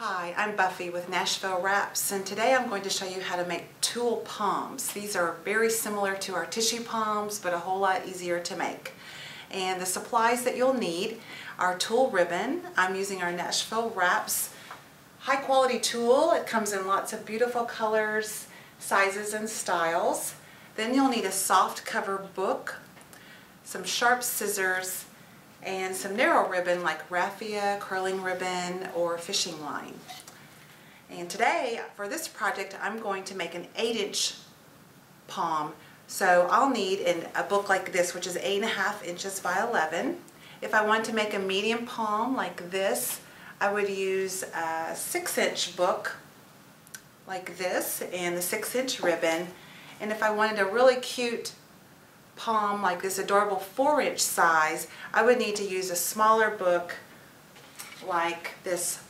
Hi, I'm Buffie with Nashville Wraps and today I'm going to show you how to make tulle poms. These are very similar to our tissue poms but a whole lot easier to make. And the supplies that you'll need are tulle ribbon. I'm using our Nashville Wraps high quality tulle. It comes in lots of beautiful colors, sizes, and styles. Then you'll need a soft cover book, some sharp scissors, and some narrow ribbon like raffia, curling ribbon, or fishing line. And today, for this project, I'm going to make an 8-inch pom. So I'll need in a book like this, which is 8.5 inches by 11. If I want to make a medium pom like this, I would use a 6-inch book like this and the 6-inch ribbon. And if I wanted a really cute pom like this adorable four inch size, I would need to use a smaller book like this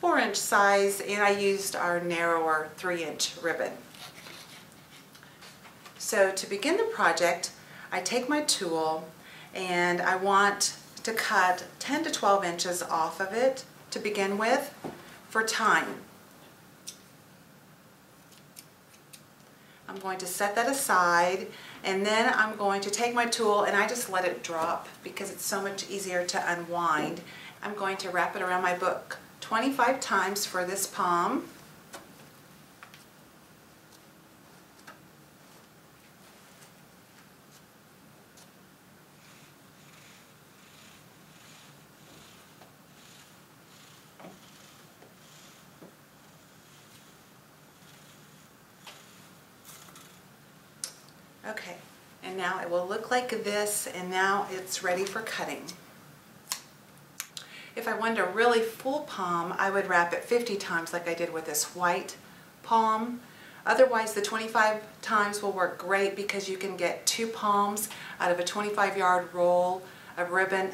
four inch size and I used our narrower three inch ribbon. So to begin the project, I take my tulle and I want to cut 10 to 12 inches off of it to begin with for time. I'm going to set that aside and then I'm going to take my tulle and I just let it drop because it's so much easier to unwind. I'm going to wrap it around my book 25 times for this pom. Okay, and now it will look like this and now it's ready for cutting. If I wanted a really full pom, I would wrap it 50 times like I did with this white pom. Otherwise, the 25 times will work great because you can get two poms out of a 25 yard roll of ribbon.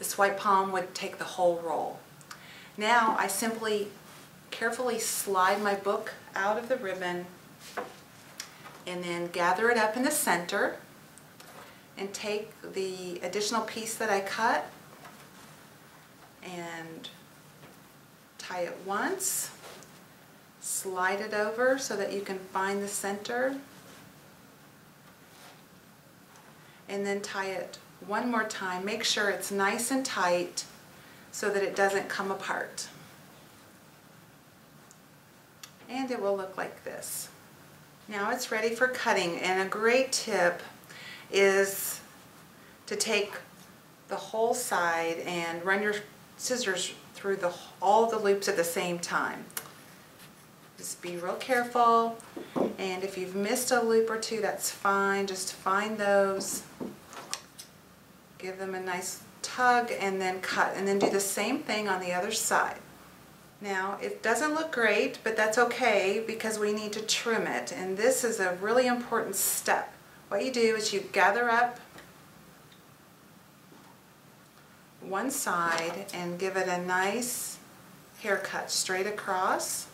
This white pom would take the whole roll. Now I simply carefully slide my book out of the ribbon and then gather it up in the center and take the additional piece that I cut and tie it once, slide it over so that you can find the center, and then tie it one more time. Make sure it's nice and tight so that it doesn't come apart. And it will look like this. Now it's ready for cutting and a great tip is to take the whole side and run your scissors through the, all the loops at the same time. Just be real careful and if you've missed a loop or two that's fine. Just find those, give them a nice tug and then cut and then do the same thing on the other side. Now it doesn't look great, but that's okay because we need to trim it. And this is a really important step. What you do is you gather up one side and give it a nice haircut straight across.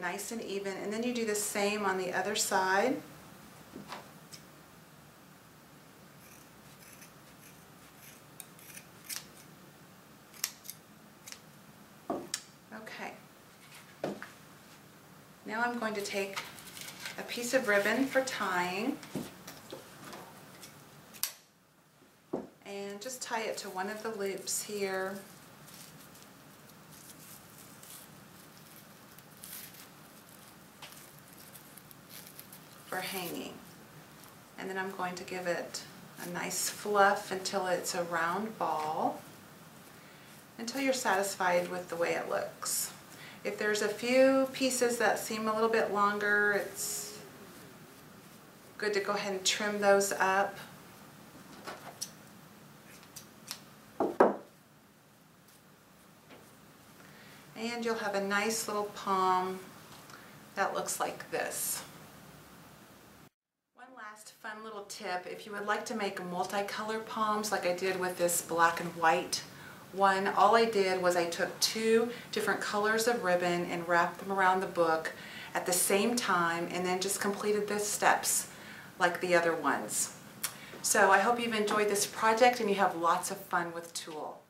Nice and even and then you do the same on the other side. Now I'm going to take a piece of ribbon for tying and just tie it to one of the loops here. for hanging. And then I'm going to give it a nice fluff until it's a round ball until you're satisfied with the way it looks. If there's a few pieces that seem a little bit longer, it's good to go ahead and trim those up. And you'll have a nice little pom that looks like this. One last fun little tip, if you would like to make multicolored poms like I did with this black and white one, all I did was I took two different colors of ribbon and wrapped them around the book at the same time and then just completed the steps like the other ones. So I hope you've enjoyed this project and you have lots of fun with Tulle.